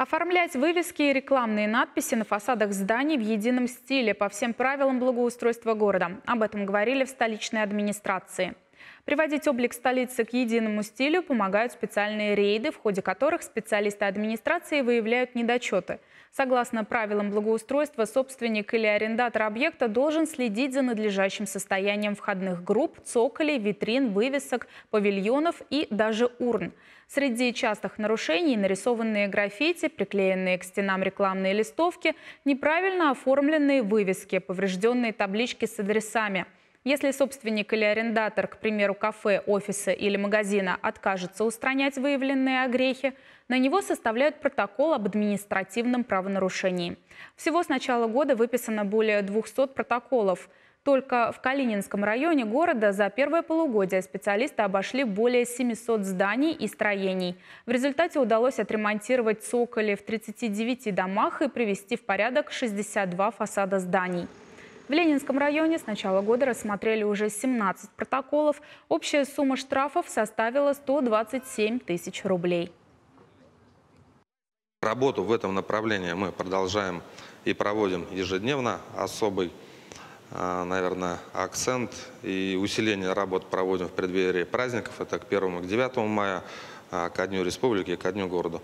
Оформлять вывески и рекламные надписи на фасадах зданий в едином стиле по всем правилам благоустройства города. Об этом говорили в столичной администрации. Приводить облик столицы к единому стилю помогают специальные рейды, в ходе которых специалисты администрации выявляют недочеты. Согласно правилам благоустройства, собственник или арендатор объекта должен следить за надлежащим состоянием входных групп, цоколей, витрин, вывесок, павильонов и даже урн. Среди частых нарушений нарисованные граффити, приклеенные к стенам рекламные листовки, неправильно оформленные вывески, поврежденные таблички с адресами – если собственник или арендатор, к примеру, кафе, офиса или магазина откажется устранять выявленные огрехи, на него составляют протокол об административном правонарушении. Всего с начала года выписано более 200 протоколов. Только в Калининском районе города за первое полугодие специалисты обошли более 700 зданий и строений. В результате удалось отремонтировать цоколи в 39 домах и привести в порядок 62 фасада зданий. В Ленинском районе с начала года рассмотрели уже 17 протоколов. Общая сумма штрафов составила 127 тысяч рублей. Работу в этом направлении мы продолжаем и проводим ежедневно. Особый, а, наверное, акцент и усиление работ проводим в преддверии праздников. Это к 1 к 9 мая, а, ко Дню Республики и ко Дню города.